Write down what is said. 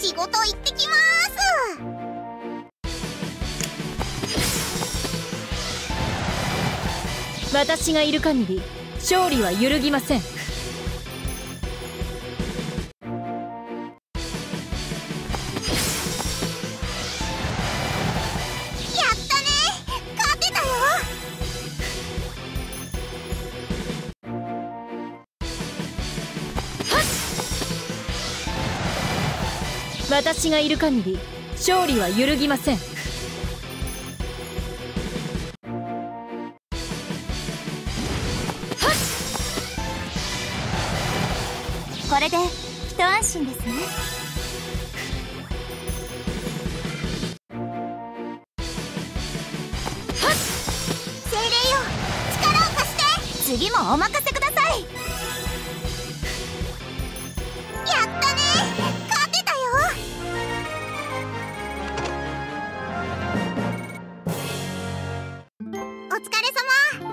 仕事行ってきます。私がいる限り勝利は揺るぎません。私がいる限り勝利は揺るぎません。これで一安心ですね。精霊よ力を貸して。次もお任せください。お疲れ様。